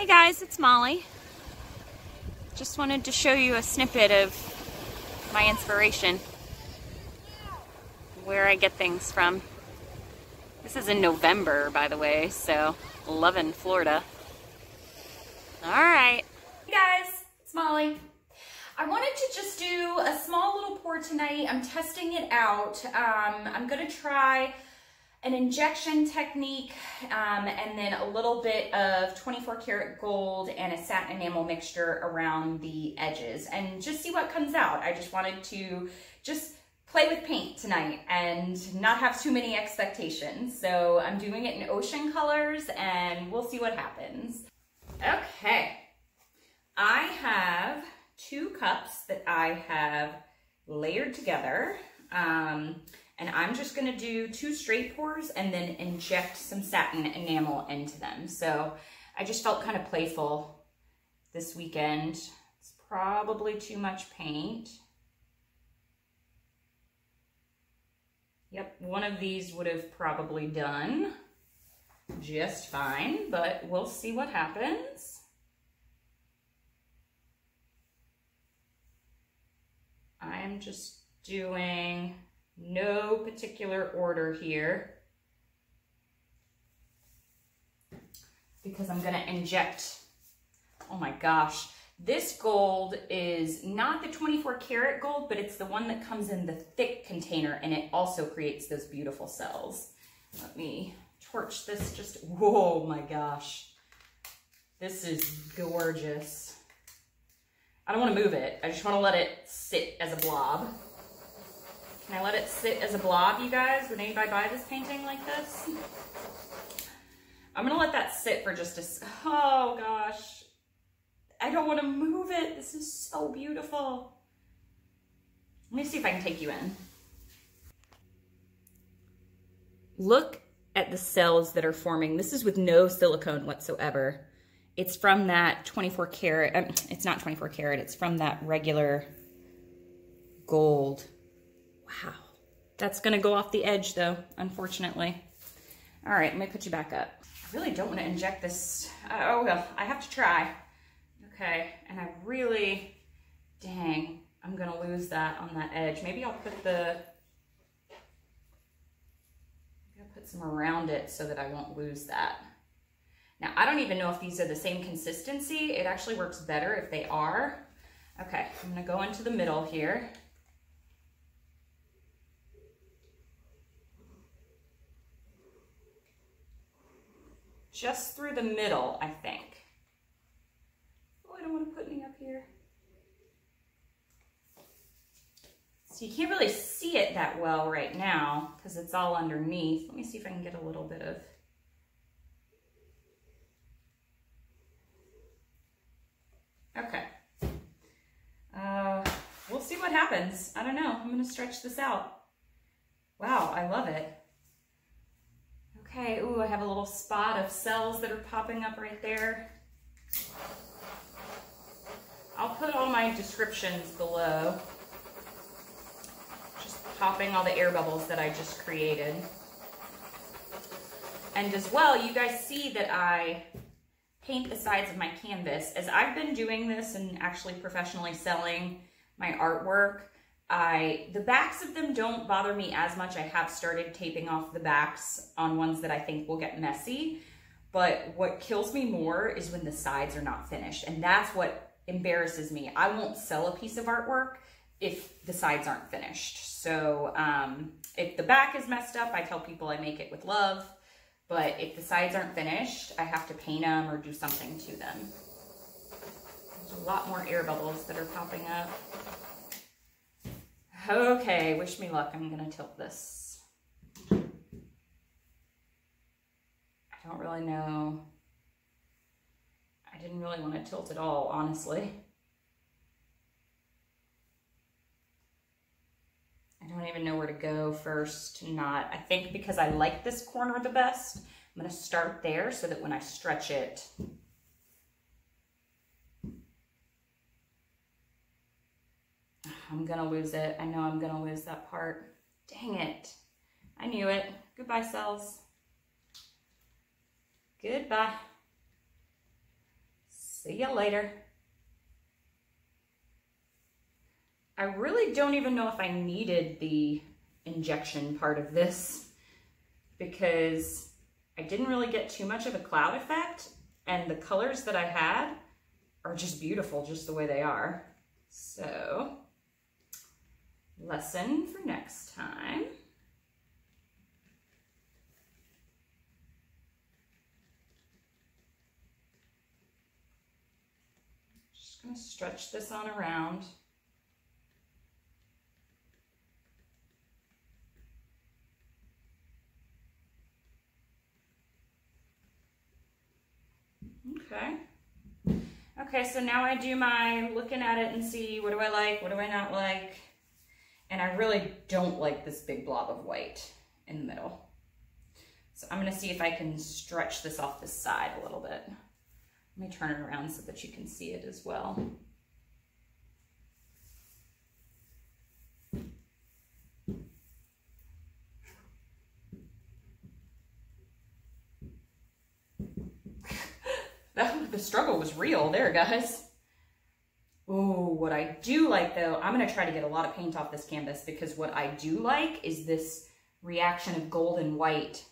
Hey guys, it's Molly. Just wanted to show you a snippet of my inspiration, where I get things from. This is in November, by the way, so loving Florida. All right. Hey guys, it's Molly. I wanted to just do a small little pour tonight. I'm testing it out. Um, I'm gonna try an injection technique, um, and then a little bit of 24 karat gold and a satin enamel mixture around the edges and just see what comes out. I just wanted to just play with paint tonight and not have too many expectations. So I'm doing it in ocean colors and we'll see what happens. Okay, I have two cups that I have layered together. Um, and I'm just gonna do two straight pours and then inject some satin enamel into them. So I just felt kind of playful this weekend. It's probably too much paint. Yep, one of these would have probably done just fine, but we'll see what happens. I am just doing no particular order here because I'm gonna inject, oh my gosh, this gold is not the 24 karat gold, but it's the one that comes in the thick container and it also creates those beautiful cells. Let me torch this just, whoa my gosh. This is gorgeous. I don't wanna move it. I just wanna let it sit as a blob. Can I let it sit as a blob, you guys? Would anybody buy this painting like this? I'm gonna let that sit for just a, oh gosh. I don't wanna move it. This is so beautiful. Let me see if I can take you in. Look at the cells that are forming. This is with no silicone whatsoever. It's from that 24 karat, um, it's not 24 karat, it's from that regular gold Wow. That's to go off the edge though, unfortunately. All right, let me put you back up. I really don't want to inject this. Uh, oh, well, I have to try. Okay, and I really, dang, I'm to lose that on that edge. Maybe I'll put the, I'm gonna put some around it so that I won't lose that. Now, I don't even know if these are the same consistency. It actually works better if they are. Okay, I'm gonna go into the middle here. Just through the middle, I think. Oh, I don't want to put any up here. So you can't really see it that well right now because it's all underneath. Let me see if I can get a little bit of Okay. Uh, we'll see what happens. I don't know. I'm going to stretch this out. Wow, I love it. Okay, ooh, I have a little spot of cells that are popping up right there. I'll put all my descriptions below. Just popping all the air bubbles that I just created. And as well, you guys see that I paint the sides of my canvas. As I've been doing this and actually professionally selling my artwork, I the backs of them don't bother me as much. I have started taping off the backs on ones that I think will get messy. But what kills me more is when the sides are not finished. And that's what embarrasses me. I won't sell a piece of artwork if the sides aren't finished. So um, if the back is messed up, I tell people I make it with love. But if the sides aren't finished, I have to paint them or do something to them. There's a lot more air bubbles that are popping up. Okay, wish me luck. I'm to tilt this. I don't really know. I didn't really want to tilt at all, honestly. I don't even know where to go first not. I think because I like this corner the best, I'm to start there so that when I stretch it, I'm gonna lose it. I know I'm gonna lose that part. Dang it. I knew it. Goodbye, cells. Goodbye. See you later. I really don't even know if I needed the injection part of this because I didn't really get too much of a cloud effect and the colors that I had are just beautiful just the way they are. So, lesson for next time. Just gonna stretch this on around. Okay. Okay, so now I do my looking at it and see what do I like, what do I not like. And I really don't like this big blob of white in the middle. So I'm gonna see if I can stretch this off the side a little bit. Let me turn it around so that you can see it as well. the struggle was real there, guys. What I do like though, I'm gonna try to get a lot of paint off this canvas because what I do like is this reaction of gold and white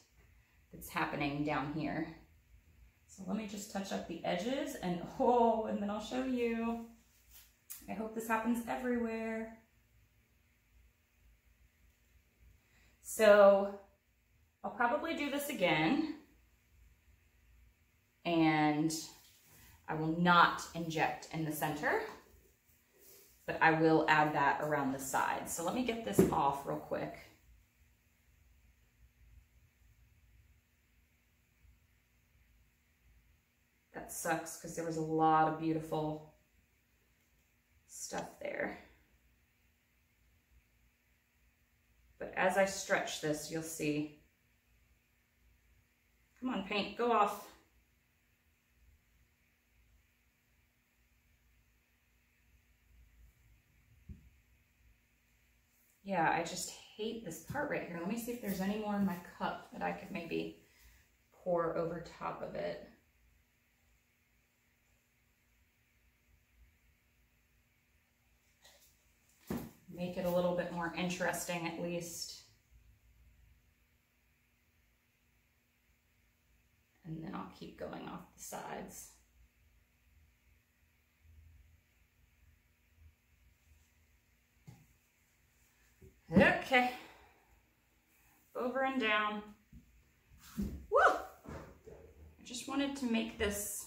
that's happening down here. So let me just touch up the edges and oh, and then I'll show you. I hope this happens everywhere. So I'll probably do this again and I will not inject in the center, but I will add that around the side. So let me get this off real quick. That sucks because there was a lot of beautiful stuff there. But as I stretch this, you'll see. Come on, paint, go off. Yeah, I just hate this part right here. Let me see if there's any more in my cup that I could maybe pour over top of it. Make it a little bit more interesting at least. And then I'll keep going off the sides. Okay. Over and down. Woo! I just wanted to make this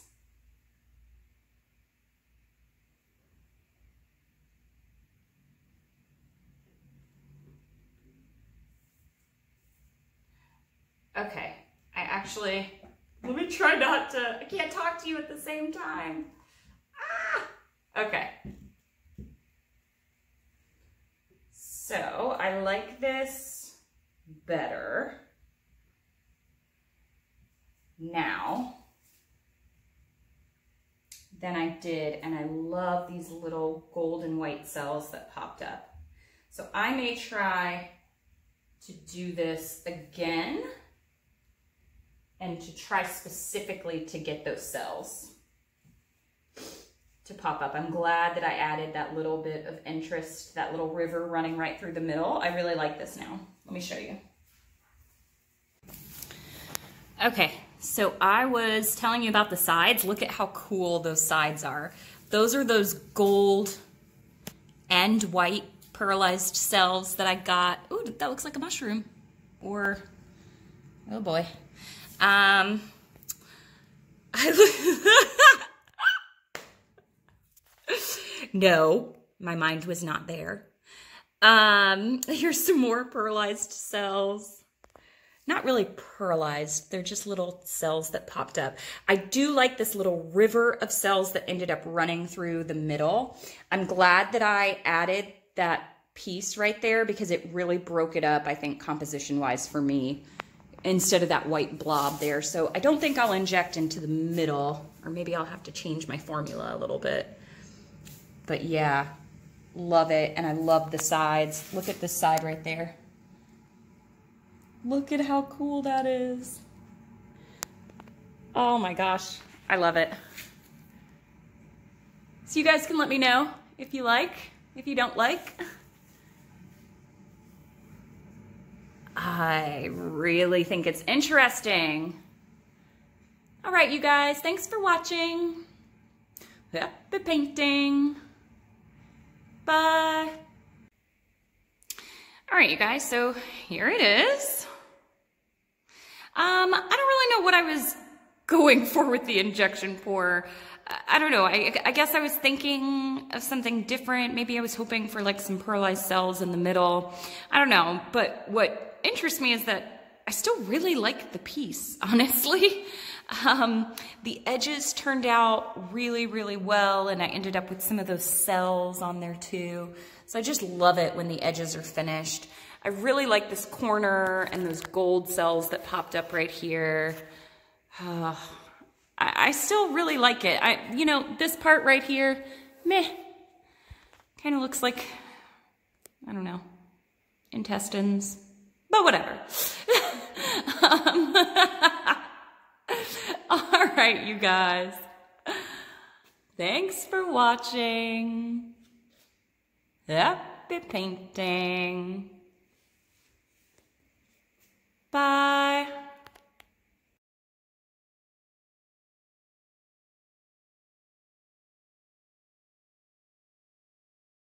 Okay, I actually, let me try not to, I can't talk to you at the same time. Ah! Okay. So I like this better now than I did. And I love these little golden white cells that popped up. So I may try to do this again and to try specifically to get those cells to pop up. I'm glad that I added that little bit of interest, that little river running right through the middle. I really like this now. Let me show you. Okay, so I was telling you about the sides. Look at how cool those sides are. Those are those gold and white pearlized cells that I got. Ooh, that looks like a mushroom. Or, oh boy. Um, I no, my mind was not there. Um, here's some more pearlized cells. Not really pearlized, they're just little cells that popped up. I do like this little river of cells that ended up running through the middle. I'm glad that I added that piece right there because it really broke it up, I think, composition-wise for me instead of that white blob there. So I don't think I'll inject into the middle, or maybe I'll have to change my formula a little bit. But yeah, love it. And I love the sides. Look at this side right there. Look at how cool that is. Oh my gosh, I love it. So you guys can let me know if you like, if you don't like. I really think it's interesting. All right, you guys, thanks for watching. Happy painting. Bye. All right, you guys, so here it is. Um, I don't really know what I was going for with the injection pour. I don't know. I, I, guess I was thinking of something different. Maybe I was hoping for like some pearlized cells in the middle. I don't know. But what interests me is that I still really like the piece, honestly. Um, the edges turned out really, really well, and I ended up with some of those cells on there too. So I just love it when the edges are finished. I really like this corner and those gold cells that popped up right here. Uh, I, I still really like it. I, you know, this part right here, meh, kind of looks like, I don't know, intestines, but whatever. um, All right, you guys. Thanks for watching. Happy painting. Bye.